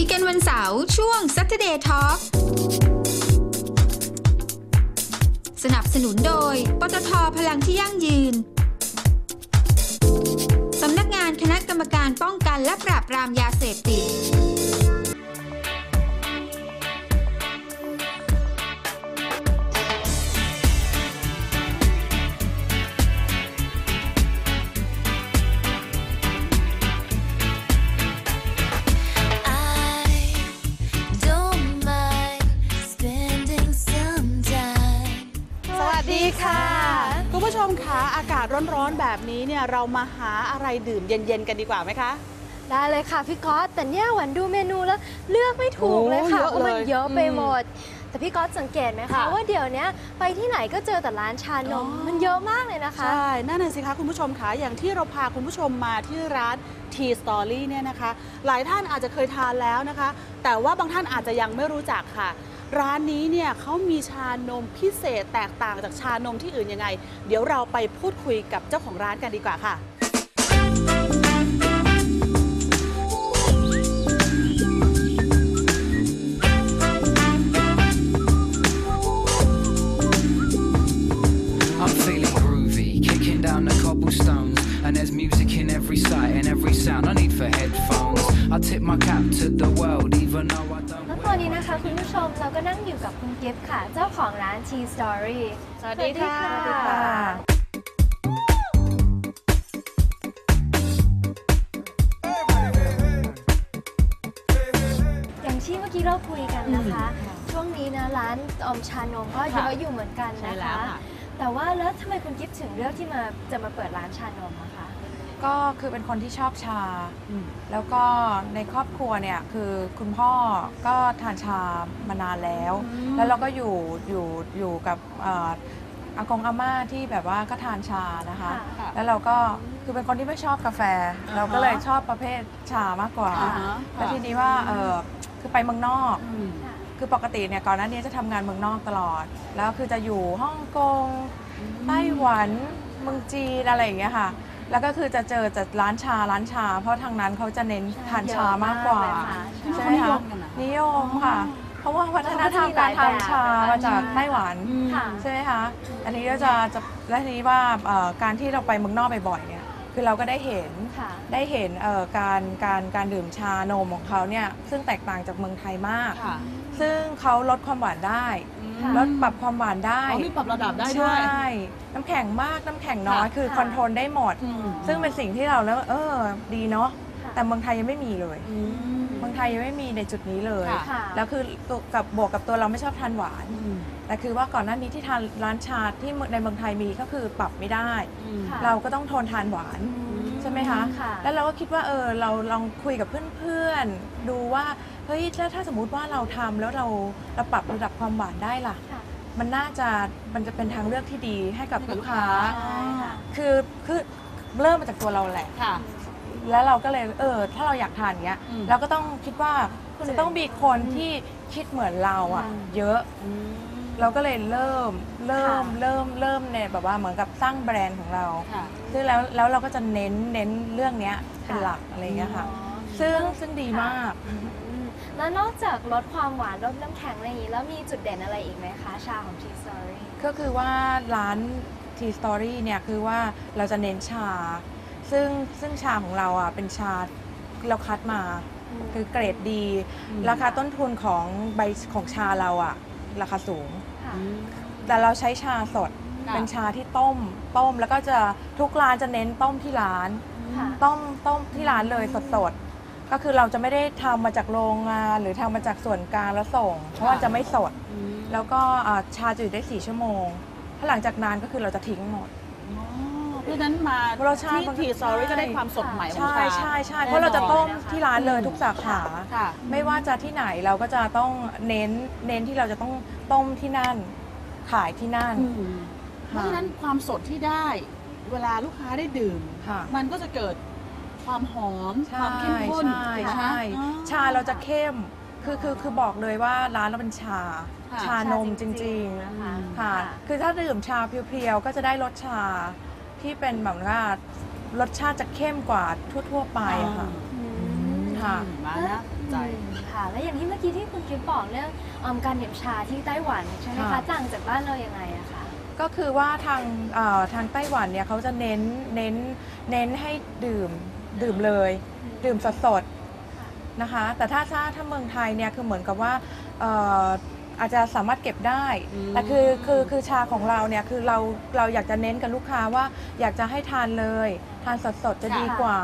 ยกันวันเสาร์ช่วง Saturday Talk สนับสนุนโดย ปตทพลังที่ยั่งยืน สำนักงานคณะกรรมการป้องกันและปราบปรามยาเสพติด อากาศร้อนๆแบบนี้เนี่ยเรามาหาอะไรดื่มเย็นๆกันดีกว่าไหมคะ ได้เลยค่ะพี่ก๊อตแต่เนี่ยหวันดูเมนูแล้วเลือกไม่ถูกเลยค่ะโอ้เพราะมันเยเยอะอะเลยไปหมด แต่พี่ก๊อตสังเกตไหมคะค่ะ ว่าเดี๋ยวเนี้ยไปที่ไหนก็เจอแต่ร้านชานมอ๋อมันเยอะมากเลยนะคะ ใช่นั่นน่ะสิคะคุณผู้ชมคะอย่างที่เราพาคุณผู้ชมมาที่ร้าน Tea Story เนี่ยนะคะ หลายท่านอาจจะเคยทานแล้วนะคะ แต่ว่าบางท่านอาจจะยังไม่รู้จักค่ะ ร้านนี้เนี่ยเขามีชานมพิเศษแตกต่างจากชานมที่อื่นยังไง เดี๋ยวเราไปพูดคุยกับเจ้าของร้านกันดีกว่าค่ะ I'm feeling groovy, kicking down the cobblestones. And there's music in every sight and every sound. I need for headphones. I tip my cap to the world, even though I don't. แล้วตอนนี้นะคะคุณผู้ชมเราก็นั่งอยู่กับคุณกิฟต์ค่ะ เจ้าของร้าน Tea Story สวัสดีค่ะ สวัสดีค่ะ อย่างที่เมื่อกี้เราคุยกันนะคะ ช่วงนี้นะร้านอมชานมก็เยอะอยู่เหมือนกันใช่นะแล้วคะ ค่ะ แต่ว่าแล้วทำไมคุณกิฟต์ถึงเลือกที่มาจะมาเปิดร้านชานมอะคะ ก็คือเป็นคนที่ชอบชาแล้วก็ในครอบครัวเนี่ยคือคุณพ่อก็ทานชามานานแล้วแล้วเราก็อยู่อยู่อยู่กับเอ่ออากงอาม่าที่แบบว่าก็ทานชานะคะ ค่ะ แล้วเราก็คือเป็นคนที่ไม่ชอบกาแฟ อ่าฮะ เราก็เลยชอบประเภทชามากกว่า อ่าฮะแล้วทีนี้ว่าเออคือไปเมืองนอก อืม คือปกติเนี่ยก่อนหน้านี้จะทำงานเมืองนอกตลอด แล้วคือจะอยู่ฮ่องกงไต้หวันเมืองจีนอะไรอย่างเงี้ยค่ะ แล้วก็คือจะเจอจะร้านชาร้านชา เพราะทางนั้นเขาจะเน้นทานชามากกว่าเยอะมากเลยค่ะใช่ไหมเขานิยคะมกันเหรอนิยมค่ะ เพราะว่าวัฒนธรรมการทานชามาจากไต้หวันค่ะใช่ไหมคะอันนี้ก็จะจะและทีนี้ว่าเอ่อการที่เราไปเมืองนอกบ่อยๆเนี่ยคือเราก็ได้เห็นค่ะได้เห็นเอ่อการการการดื่มชานมของเขาเนี่ยซึ่งแตกต่างจากเมืองไทยมากค่ะซึ่งเขาลดความหวานได้ ค่ะลดปรับความหวานได้อ๋อมีปรับระดับได้ด้วยใช่น้ำแข็งมากน้ำแข็งน้อยค่ะคือค่ะ คอนโทรลได้หมด อืม ซึ่งเป็นสิ่งที่เราแล้ว เออ ดีเนาะค่ะแต่เมืองไทยยังไม่มีเลยอืม เมืองไทยยังไม่มีในจุดนี้เลย ค่ะ ค่ะ แล้วคือตัวกับบวกกับตัวเราไม่ชอบทานหวาน อืมแต่คือว่าก่อนหน้านี้ที่ทานร้านชาที่ในเมืองไทยมีก็คือปรับไม่ได้ อืม ค่ะ เราก็ต้องทนทานหวานใช่ไหมคะ ค่ะ แล้วเราก็คิดว่าเออเราลองคุยกับเพื่อนๆ ดูว่าเฮ้ยแล้วถ้าสมมุติว่าเราทำแล้วเราเราปรับระดับความหวานได้ล่ะ ค่ะ มันน่าจะมันจะเป็นทางเลือกที่ดีให้กับลูกค้า ใช่ค่ะ คือคือเริ่มมาจากตัวเราแหละ ค่ะ แล้วเราก็เลยเออถ้าเราอยากทานเนี้ยอืม เราก็ต้องคิดว่าจะต้องมีคนที่คิดเหมือนเราอะ เยอะ อืม เราก็เลยเริ่มเริ่มค่ะเริ่มเริ่มเนี่ยแบบว่าเหมือนกับสร้างแบรนด์ของเรา ค่ะ ซึ่งแล้วแล้วเราก็จะเน้นเน้นเรื่องเนี้ยเป็นค่ะหลักอะไรเงี้ยค่ะอ๋อซึ่งซึ่งดีมาก อืมแล้วนอกจากลดความหวานลดน้ำแข็งอะไรอย่างนี้ แล้วมีจุดเด่นอะไรอีกไหมคะ ชาของ Tea Story ก็คือว่าร้าน T Story เนี่ยคือว่าเราจะเน้นชา ซึ่งซึ่งชาของเราอะเป็นชาเราคัดมาอืมคือเกรดดีอืมราคาต้นทุนของใบของชาเราอะ ราคาสูงค่ะอืม แต่เราใช้ชาสดค่ะเป็นชาที่ต้ม ต้มแล้วก็จะทุกร้านจะเน้นต้มที่ร้าน ค่ะ ต้มต้มที่ร้านเลยสดๆ ก็คือเราจะไม่ได้ทำมาจากโรงงานหรือทำมาจากส่วนกลางแล้วส่ง เพราะว่าจะไม่สดอืมแล้วก็อ่าชาจะอยู่ได้4ชั่วโมงถ้าหลังจากนั้นก็คือเราจะทิ้งหมด อ๋อเพราะฉะนั้นมารสชาติที่มันทีซอรี่ใช่ก็ได้ความสดใหม่ของใช่ชา ใช่ใช่แน่นอนเพราะเราจะต้มนะคะที่ร้านเลยทุกสาขา ค่ะ ไม่ว่าจะที่ไหนเราก็จะต้องเน้นเน้นที่เราจะต้อง ต้มที่นั่น ขายที่นั่นอืมเพราะฉะนั้นความสดที่ได้เวลาลูกค้าได้ดื่ม ค่ะมันก็จะเกิดความหอมใช่ความเข้มข้นใช่นะคะใช่ อ๋อ ชาเราจะเข้ม คือคือคือบอกเลยว่าร้านเราเป็นชา ค่ะ ชานมจริง ๆ นะคะๆค่ะ คือถ้าดื่มชาเพียวๆ ก็จะได้รสชาที่เป็นแบบว่ารสชาติจะเข้มกว่าทั่ว ๆ ไปอะค่ะ อืม ค่ะอืมมาน่าสน ใจอืมค่ะ แล้วอย่างที่เมื่อกี้ที่คุณกิฟบอกเรื่องเอิ่มการดื่มชาที่ไต้หวันใช่ไหมคะค่ะ ต่างจากบ้านเรายังไงอะคะ ก็คือว่าทางเอ่อทางไต้หวันเนี่ยเขาจะเน้นเน้นเน้นให้ดื่มดื่มเลย ดื่มสดสดๆนะคะ แต่ถ้าถ้าถ้าเมืองไทยเนี่ยคือเหมือนกับว่าเอ่ออาจจะสามารถเก็บได้ อืม แต่คือคือคือชาของเราเนี่ยคือเราเราอยากจะเน้นกับลูกค้าว่าอยากจะให้ทานเลย ทานสดสดๆจะดีกว่า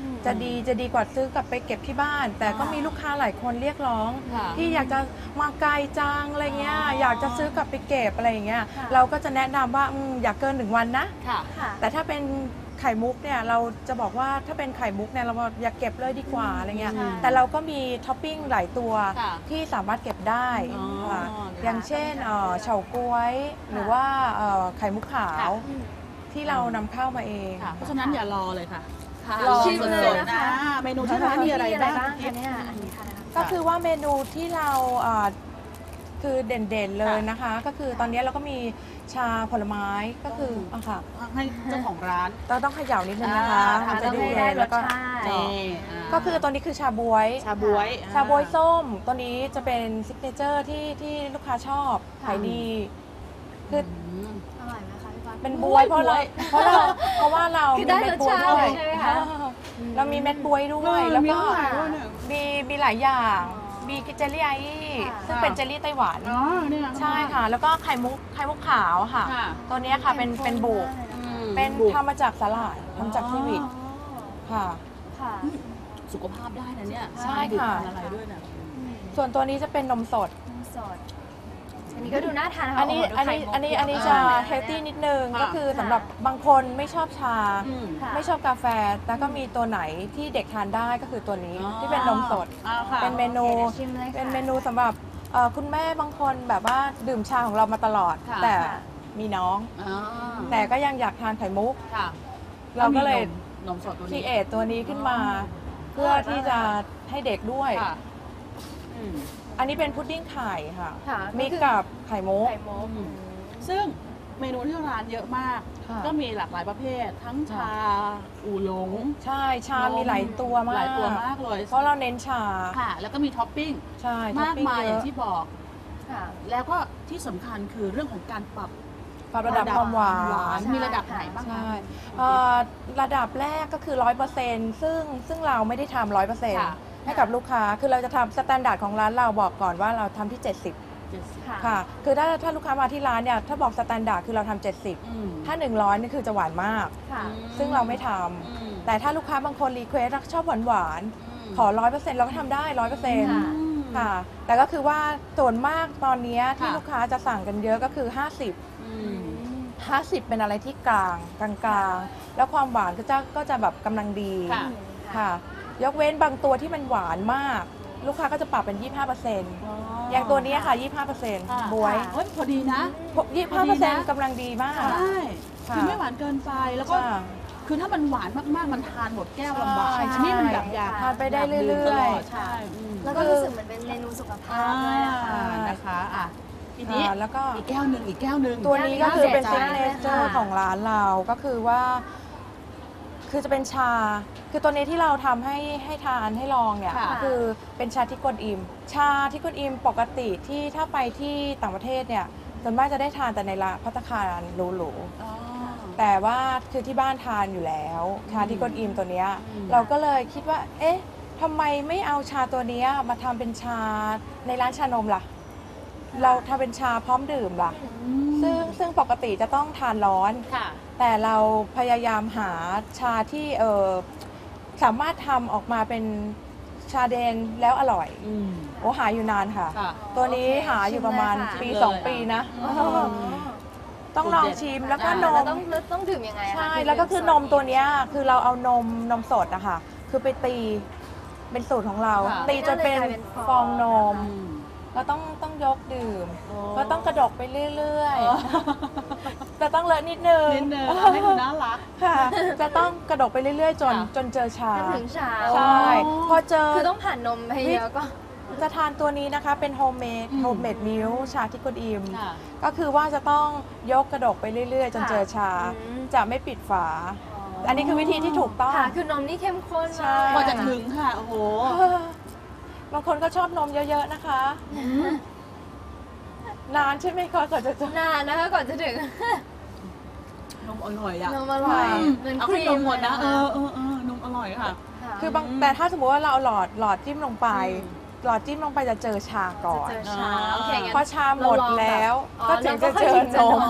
อืมจะดีจะดีกว่าซื้อกลับไปเก็บที่บ้าน แต่ก็มีลูกค้าหลายคนเรียกร้อง ค่ะที่อยากจะมาไกลจังอะไรเงี้ยอ๋ออ อยากจะซื้อกลับไปเก็บอะไรอย่างเงี้ยค่ะ เราก็จะแนะนำว่าอมอย่าเกินหนึ่งวันนะ ค่ะ ค่ะ แต่ถ้าเป็นไข่มุกเนี่ยเราจะบอกว่าถ้าเป็นไข่มุกเนี่ยเราบอกอย่าเก็บเลยดีกว่าอะไรเงี้ยใช่แต่เราก็มีท็อปปิ้งหลายตัวค่ะที่สามารถเก็บได้อ๋อค่ะค่ะอย่างเช่นเอ่อเฉาก๊วยหรือว่าเอ่อไข่มุกขาวอืม ที่เรานำเข้ามาเอง ค่ะเพราะฉะนั้นอย่ารอเลยค่ะทานรอชิมเลเลยยนะนะคะ เมนูที่ร้านมีอะไรบ้างคะเนี่ย อันนี้ค่ะ ก็คือว่าเมนูที่เราเอ่อคือเด่นๆเลยนะคะ ก็คือตอนนี้เราก็มีชาผลไม้ก็คืออะค่ะให้เจ้าของร้านเราต้องเขย่านิดนึงนะคะอ่า มันจะต้องให้เย็ได้นแล้วก็รสชาติเจาะนี่าก็คือตัวนี้คือชาบวย ชาบวยชาบวยส้มตัวนี้จะเป็นซิกเนเจอร์ที่ที่ลูกค้าชอบขายดี คืออืม เป็นบวยเพราะเราบวยเพราะเราเพราะว่าเราคือมีได้เม็ดรสบวยชาติด้วยเลยใช่ไหมคะเรามีเม็ดบวยด้วเอยอแล้วมีก็หลายด้วยเนี่ยมีมีหลายอย่างอ๋อมีเจลลี่ไอซ์ค่ะซึ่งเป็นเจลลี่ไต้หวันอ๋อเนี่ยใช่ค่ะ แล้วก็ไข่มุกไข่มุกขาวค่ะค่ะตัวเนี้ยค่ะเป็นเป็นบุกอืมเป็นบุกทำมาจากสาหร่ายทำจากซีวิตอ๋อค่ะค่ะสุขภาพได้นะเนี่ยใช่บุกค่ะทานอะไรด้วยเนี่ยส่วนตัวนี้จะเป็นนมสดนมสด อันนี้ก็ดูน่าทานนะคะอันนี้โโหดูอันไข่นี้มุกอันนี้เยอันนี้มากจะลยเฮลตี้นิดนึง ค่ะ ก็คือสำหรับบางคนไม่ชอบชา อืมค่ะ ไม่ชอบกาแฟ แต่ก็มีตัวไหนที่เด็กทานได้ก็คือตัวนี้อ๋อที่เป็นนมสด อ่าค่ะ เป็นเมนู โอเคเดี๋ยวชิมเลยค่ะเป็นเมนูสำหรับเอ่อคุณแม่บางคนแบบว่าดื่มชาของเรามาตลอด ค่ะ แต่ค่ะ มีน้อง อ่าแต่ก็ยังอยากทานไข่มุก ค่ะเราก็เลยนมสดตัวคีนี้ เอทตัวนี้ขึ้นมาเพื่อที่จะให้เด็กด้วย ค่ะอืม อันนี้เป็นพุดดิ้งไข่ค่ะ ค่ะมีกับไข่มุก ไข่มุกอืมซึ่งเมนูที่ร้านเยอะมาก ค่ะก็มีหลากหลายประเภท ทั้งชาอูหลง ใช่ชานม มีหลายตัวมากหลายตัวมากเลยเพราะเราเน้นชา ค่ะ แล้วก็มีท็อปปิ้งใช่ท็อปมากมายเยอย่างอะที่บอก ค่ะ แล้วก็ที่สำคัญคือเรื่องของการปรับปรับระดับความหวานมีระดับไหนบ้างคะ ใช่เอ่อระดับแรกก็คือร้อยเปอร์เซ็นต์ซึ่งซึ่งเราไม่ได้ทำร้อยเปอร์เซ็นต์ค่ะ ให้กับลูกค้า คือเราจะทำ standard ของร้านเราบอกก่อนว่าเราทำที่ 70เจ็ดสิบค่ะ ค่ะ คือถ้าถ้าลูกค้ามาที่ร้านเนี่ย ถ้าบอก standard คือเราทำอืม70ถ้า 100นี่คือจะหวานมาก ค่ะ ซึ่งเราไม่ทำอืมแต่ถ้าลูกค้าบางคน request ชอบหวานหวานๆขอร้อยเปอร์เซ็นต์เราก็ทำได้ร้อยเปอร์เซ็นต์ค่ะค่ะ แต่ก็คือว่าส่วนมากตอนเนี้ยที่ค่ะ ลูกค้าจะสั่งกันเยอะก็คือ 50 อืม 50 เป็นอะไรที่กลางกลางกลางๆแล้วความหวานก็จะก็จะแบบกำลังดีค่ะ ค่ะ ยกเว้นบางตัวที่มันหวานมาก ลูกค้าก็จะปรับเป็น 25%อย่างตัวนี้ค่ะค่ะ25%บวยเฮ้ยพอดีนะ 25%กำลังดีมาก ใช่ค่ะคือไม่หวานเกินไปแล้วก็ค่ะคือถ้ามันหวานมาก ๆ มันทานหมดแก้วลำบากใช่อันนี้มันแบบอยากทานไปได้ากดื่มเรื่ตอยลๆใช่อืมแล้วก็รู้สึกเหมือนเป็นเมนูสุขภาอ่าพด้วยอะค่ะนะคะอะทีนี้ค่ะแล้วก็อีกแก้วหนึ่งอีกแก้วหนึ่งตัวนี้ก็คือเป็นน่าซิสกนใจเนเจอร์ของร้านเราก็คือว่า คือจะเป็นชา คือตัวนี้ที่เราทำให้ให้ทานให้ลองเนี่ยค่ะ ก็คือเป็นชาที่กวนอิม ชาที่กวนอิมปกติที่ถ้าไปที่ต่างประเทศเนี่ยส่วนมากจะได้ทานแต่ในร้านพัตตาคารหรูๆอ๋อแต่ว่าคือที่บ้านทานอยู่แล้วชาที่กวนอิมตัวเนี้ยอืม เราก็เลยคิดว่า เอ๊ะทำไมไม่เอาชาตัวเนี้ยมาทำเป็นชาในร้านชานมล่ะ เราทำเป็นชาพร้อมดื่มล่ะ ซึ่งซึ่งปกติจะต้องทานร้อน ค่ะ แต่เราพยายามหาชาที่เออสามารถทำออกมาเป็นชาแดงแล้วอร่อย อืม โอ้หาอยู่นานค่ะ ค่ะ ตัวนี้โอเคหาอยู่ประมาณชิมเลยค่ะ ปีชิมเลยสองปีนะอ๋อต้องลองชิมแล้วก็นแล้วม ต้องแล้วต้องดื่มยังไงอะคะใช่ที่แล้วก็คือนมสดตัวเนี้ยคือเราเอานมนมสดอะค่ะ คือไปตีเป็นสูตรของเรา ค่ะ ตีจนเป็นก็เลยกลายเป็นฟองนม อืม ก็ต้องต้องยกดื่มโอ้ก็ต้องกระดกไปเรื่อยอ๋อๆแต่ต้องเลอะนิดนึงนิดนึงให้ดูน่ารักค่ะ จะต้องกระดกไปเรื่อยๆ จนค่ะจนเจอชาจนถึงเช้าใช่พอเจอคือต้องผ่านนมไปเยอะก็จะทานตัวนี้นะคะเป็นโฮมเมดอืมโฮมเมดมิลชาที่กุดอิมค่ะก็คือว่าจะต้องยกกระดกไปเรื่อยๆ จนค่ะเจอชาอืมจะไม่ปิดฝาอ๋ออันนี้คือวิธีที่ถูกต้อง ค่ะ คือนมนี่เข้มข้นใช่มากกว่าจะถึงค่ะ โอ้โห บางคนก็ชอบนมเยอะๆนะคะ นานใช่ไหมคะกว่าจะเจอนานนะคะก่อนจะถึงนมอร่อยอะนมอร่อยอืมเหมือนเอาคให้รีนมมหมดนะเลยเอนะคะอเออเออนมอร่อยค่ะะคือบางแต่ถ้าสมมติว่าเราเอาหลอดหลอดจิ้มลงไปอืมหลอดจิ้มลงไปจะเจอชาก่อนเจอชาโอเคงั้น พอชาหมดเราลองแล้วอ๋อก็ถึงจะเจอแล้วก็นค่อยมถึงจะนม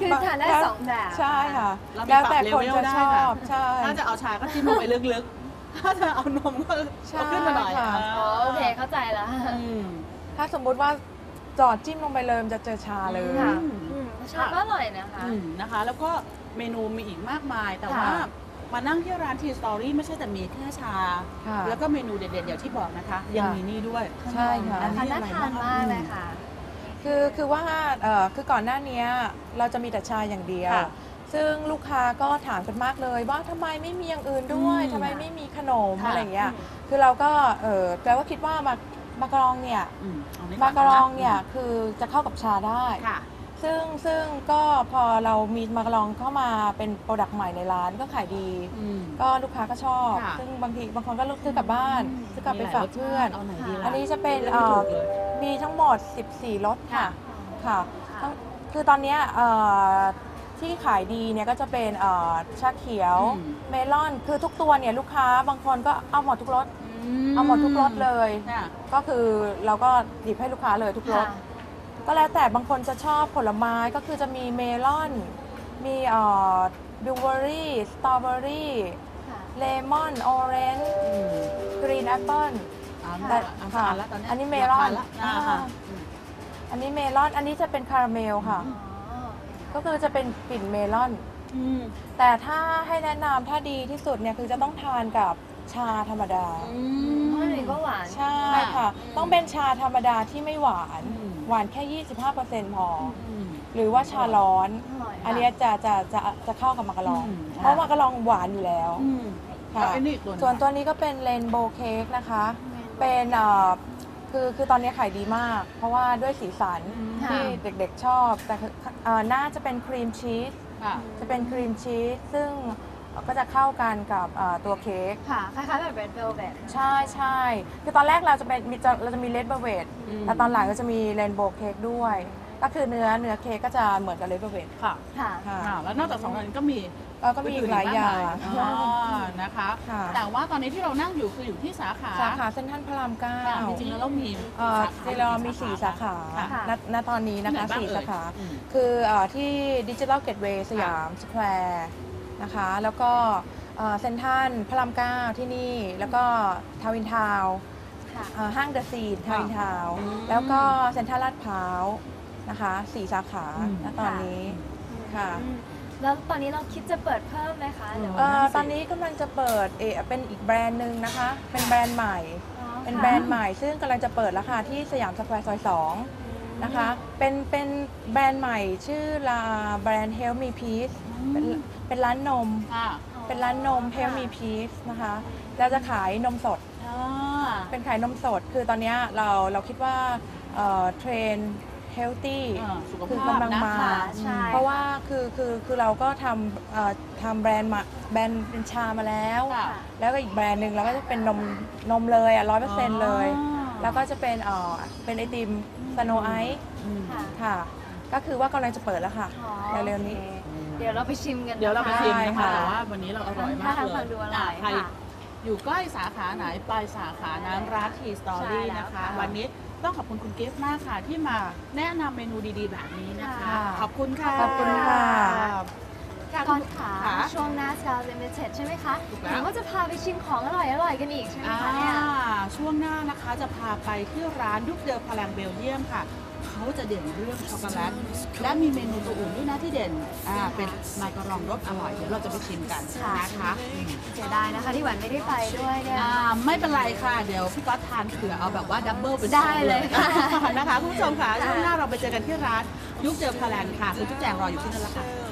คือทานได้สองแบบ ใช่ค่ะเรามีแล้วแต่ปรับคนเลเวลจะได้ชค่ะ อบ ใช่ ถ้าจะเอาชาก็จิ้มลงไปลึกๆ ถ้าจะเอานมก็ใช่เอาขึ้นมาหน่อยค่ะ อ๋อโอเคเข้าใจแล้วอืม ถ้าสมมุติว่าจอดจิ้มลงไปเลยมันจะเจอชาเลย ค่ะอืมอืมชาก็อร่อยนะคะ อืมนะคะแล้วก็เมนูมีอีกมากมาย แต่ค่ะว่ามานั่งที่ร้านทีสตอรี่ไม่ใช่แต่มีแค่ชา ค่ะแล้วก็เมนูเด็ดๆอย่างที่บอกนะคะ ยังมีนี่ด้วย ใช่ค่ะอัทานน่าทานมากเลยค่ะ คือคือว่าเอ่อคือก่อนหน้านี้เราจะมีแต่ชาอย่างเดียว ค่ะ ซึ่งลูกค้าก็ถามกันมากเลยว่าทำไมไม่มีอย่างอื่นด้วยอืมทำไมไม่มีขนมค่ะ อะไรอย่างเงี้ยคือเราก็เออแปลว่าคิดว่ามามากรองเนี่ยอืมเอนี่มากรองเนี่ยก่คือจะเข้ากับชาได้ะค่ะ ซึ่งซึ่งก็พอเรามีมากรองเข้ามาเป็นโปรดักต์ใหม่ในร้านก็ขายดีอืมก็ลูกค้าก็ชอบ ค่ะ ซึ่งบางทีบางคนก็ลูกซื้อกลับบ้านซื้อกลับไปฝากเพื่อน เอาไหนดีล่ะอันนี้จะเป็นลือกเอ่ไม่อถูกเลยมีทั้งหมด 14รสค่ะ ค่ะ ค่ะ ทั้งคือตอนเนี้ยเอ่อ ที่ขายดีเนี่ยก็จะเป็นเอ่อชาเขียว อืม เมลอน คือทุกตัวเนี่ยลูกค้าบางคนก็เอาหมดทุกรส เอาหมดทุกรสเลย ค่ะ ก็คือเราก็หยิบให้ลูกค้าเลยทุกรสค่ะก็แล้วแต่บางคนจะชอบผลไม้ก็คือจะมีเมลอน มีเอ่อบิวเบอรี่ สตรอเบอรี่ ค่ะ เลมอน orange อืม green appleเอาแต่ละเอาค่ะทานแล้วตอนเนี้ยอันนี้เมลอน ยากทาละอ่าค่ะอืมอันนี้เมลอน อันนี้จะเป็นคาราเมลค่ะ อ๋อ ก็คือจะเป็นกลิ่นเมลอน อืมแต่ถ้าให้แนะนำถ้าดีที่สุดเนี่ยคือจะต้องทานกับชาธรรมดา อืไม่มีก็หวาน ใช่ค่ะค่ะต้องเป็นชาธรรมดาที่ไม่หวาน อืม หวานแค่ 25%พอออืม หรือว่าชาร้อน อร่อยค่ะอันเนี้ยจะจะจะจะเข้ากับมะกะลอง อืม เพราะมะกะลองหวานอยู่แล้วอืมค่ะ แล้วไอ้นี่อีกตัวหนึ่งส่วนตัวนี้ก็เป็น rainbow cake นะคะ เป็นเอ่อ คือคือตอนนี้ขายดีมาก เพราะว่าด้วยสีสันค่ะ ที่เด็กๆชอบ แต่คือเอ่อน่าจะเป็น cream cheese ค่ะ จะเป็น cream cheese ซึ่งก็จะเข้ากันกับเอ่อตัวเค้กค่ะคล้ายๆแบบ red velvet ใช่ใช่คือตอนแรกเราจะเป็นมีจะเราจะมี red velvet อืม แต่ตอนหลังก็จะมี rainbow cake ด้วย ก็คือเนื้อเนื้อเค้กก็จะเหมือนกับ red velvet ค่ะค่ะ ค่ะ อ่าแล้วนอกจากสองอันนก็มี แล้วก็มีอีกหลายอย่างอ๋อนะคะ ค่ะ แต่ว่าตอนนี้ที่เรานั่งอยู่คืออยู่ที่สาขาสาขาเซ็นทรัลพระรามเก้าค่ะจริงๆแล้วเรามีเอ่อจริงๆเรามีสี่สาขาค่ะณณตอนนี้นะคะที่ไหนบ้างสี่เอ่ยสาขา อืม คือเอ่อที่ Digital Gateway สยามสแควร์นะคะ แล้วก็เซ็นทรัลพระรามเก้าที่นี่ แล้วก็ Town in Town ค่ะเอ่อห้าง The Scene Town in Town อืมแล้วก็เซ็นทรัลลาดพร้าวนะคะสี่สาขาอืม ณตอนนี้ ค่ะ อืม แล้วตอนนี้เราคิดจะเปิดเพิ่มไหมคะหรือเอ่อว่าตอนนี้กำลังจะเปิดเออเป็นอีกแบรนด์หนึ่งนะคะ เป็นแบรนด์ใหม่ อ๋อเป็นค่ะแบรนด์ใหม่ ซึ่งกำลังจะเปิดแล้วค่ะที่สยามสแควร์ซอย2นะคะ เป็นเป็นแบรนด์ใหม่ชื่อแบรนด์ Help Me Please เป็นเป็นร้านนม ค่ะเป็นร้านนม Help Me Peace นะคะเราจะขายนมสด อ่า เป็นขายนมสด คือตอนเนี้ยเราเราคิดว่าเอ่อเทรน ด์ healthy อ่าสุขภาพกำลังมานะคะใช่เพราะว่าคือคือคือเราก็ทำเอ่อทำแบรนด์มาแบรนด์เป็นชามาแล้ว ค่ะ แล้วก็อีกแบรนด์หนึ่งเราก็จะเป็นนมนมเลยอะร้อยเปอร์เซ็นต์เลย แล้วก็จะเป็นเอ่อเป็นไอติมสโนไอซ์อืมค่ะค่ะ ก็คือว่ากำลังจะเปิดแล้วค่ะอ๋อเร็วๆนี้ โอเคเดี๋ยวเราไปชิมกัน เดี๋ยวเราไปชิมได้นะคะค่ะ แต่ว่าวันนี้เราอร่อยมากท่าทางเลฟัยงดูอร่อยอะใครค่ะอยู่ใกล้สาขาไหนปลายสาขานั้นร้าน Tea Story ใช่แล้วนะคะ ค่ะ วันนี้ ต้องขอบคุณคุณกิฟต์มากค่ะ ที่มาแนะนำเมนูดีๆ แบบนี้นะคะ ค่ะขอบคุณค่ะ ขอบคุณค่ะ ค่ะก่อนขาค่ะช่วงหน้า Star Limited ใช่ไหมคะถูกแล้ว เห็นว่าจะพาไปชิมของอร่อยอร่อยๆกันอีกใช่ไหมอ่าคะเนี่ย ช่วงหน้านะคะจะพาไปที่ร้านยุคเดิมพลังเบลเยียมค่ะ เขาจะเด่นเรื่องช็อกโกแลต และมีเมนูตัวอื่นด้วยนะที่เด่นอ่าเป็นมาการองรสอร่อยเดี๋ยวเราจะไปชิมกันค่ะ นะคะอืมเสียดายนะคะที่หวันไม่ได้ไปด้วยเนี่ย อ่าไม่เป็นไรค่ะ เดี๋ยวพี่ก๊อตทานเผื่อเอาแบบว่าดับเบิลเป็นสองได้เลยค่ะ นะคะคุณผู้ชมค่ะช่วงหน้าเราไปเจอกันที่ร้านยุคเจอพลันค่ะคุณจุ๊บแจงรออยู่ที่นั่นแล้วค่ะ